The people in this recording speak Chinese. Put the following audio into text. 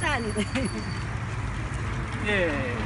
站的嘿 耶。